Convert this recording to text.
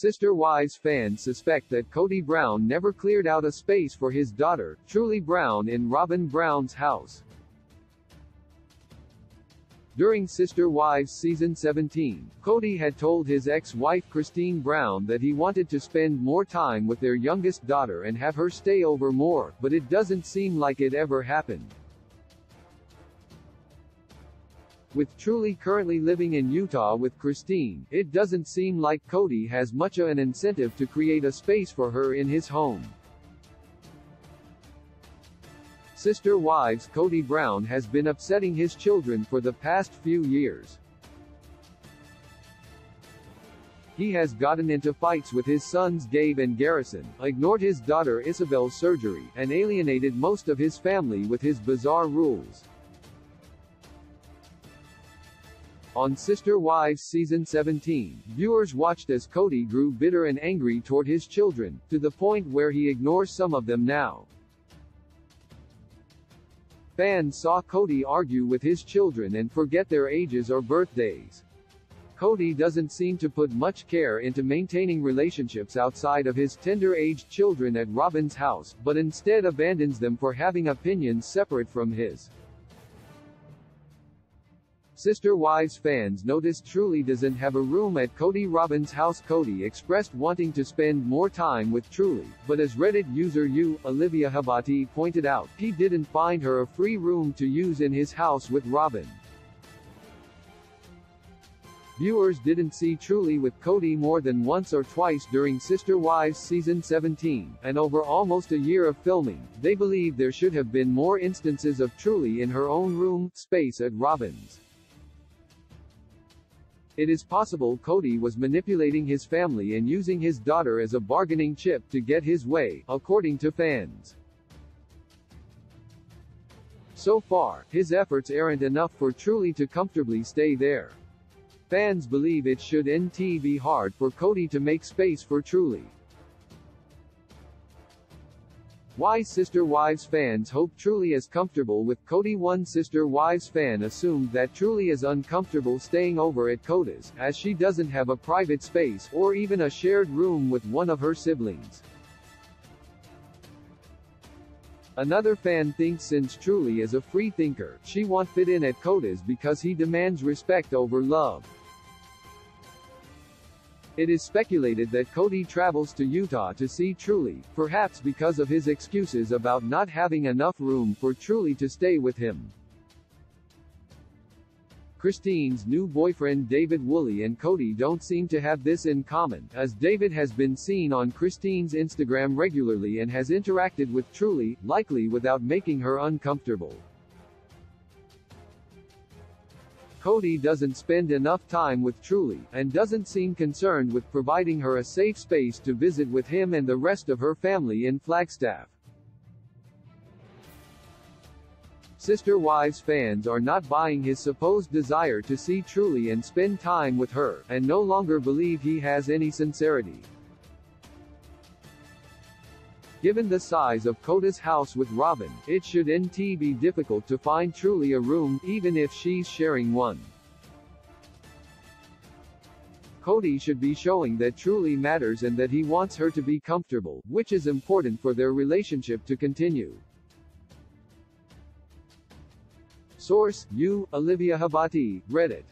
Sister Wives fans suspect that Kody Brown never cleared out a space for his daughter, Truely Brown in Robyn Brown's house. During Sister Wives season 17, Kody had told his ex-wife Christine Brown that he wanted to spend more time with their youngest daughter and have her stay over more, but it doesn't seem like it ever happened. With Truely currently living in Utah with Christine, it doesn't seem like Kody has much of an incentive to create a space for her in his home. Sister Wives Kody Brown has been upsetting his children for the past few years. He has gotten into fights with his sons Gabe and Garrison, ignored his daughter Ysabel's surgery, and alienated most of his family with his bizarre rules. On Sister Wives season 17, viewers watched as Kody grew bitter and angry toward his children, to the point where he ignores some of them now. Fans saw Kody argue with his children and forget their ages or birthdays. Kody doesn't seem to put much care into maintaining relationships outside of his tender-aged children at Robyn's house, but instead abandons them for having opinions separate from his. Sister Wives fans noticed Truely doesn't have a room at Kody Robyn's house. Kody expressed wanting to spend more time with Truely, but as Reddit user U, Olivia Habati pointed out, he didn't find her a free room to use in his house with Robyn. Viewers didn't see Truely with Kody more than once or twice during Sister Wives season 17, and over almost a year of filming, they believe there should have been more instances of Truely in her own room, space at Robyn's. It is possible Kody was manipulating his family and using his daughter as a bargaining chip to get his way, according to fans. So far, his efforts aren't enough for Truely to comfortably stay there. Fans believe it should NT be hard for Kody to make space for Truely. Why Sister Wives fans hope Truely is comfortable with Kody One Sister Wives fan assumed that Truely is uncomfortable staying over at Kody's, as she doesn't have a private space, or even a shared room with one of her siblings. Another fan thinks since Truely is a free thinker, she won't fit in at Kody's because he demands respect over love. It is speculated that Kody travels to Utah to see Truely, perhaps because of his excuses about not having enough room for Truely to stay with him. Christine's new boyfriend David Woolley and Kody don't seem to have this in common, as David has been seen on Christine's Instagram regularly and has interacted with Truely, likely without making her uncomfortable. Kody doesn't spend enough time with Truely, and doesn't seem concerned with providing her a safe space to visit with him and the rest of her family in Flagstaff. Sister Wives fans are not buying his supposed desire to see Truely and spend time with her, and no longer believe he has any sincerity. Given the size of Kody's house with Robyn, it should NT be difficult to find Truely a room, even if she's sharing one. Kody should be showing that Truely matters and that he wants her to be comfortable, which is important for their relationship to continue. Source, U, Olivia Habati, Reddit.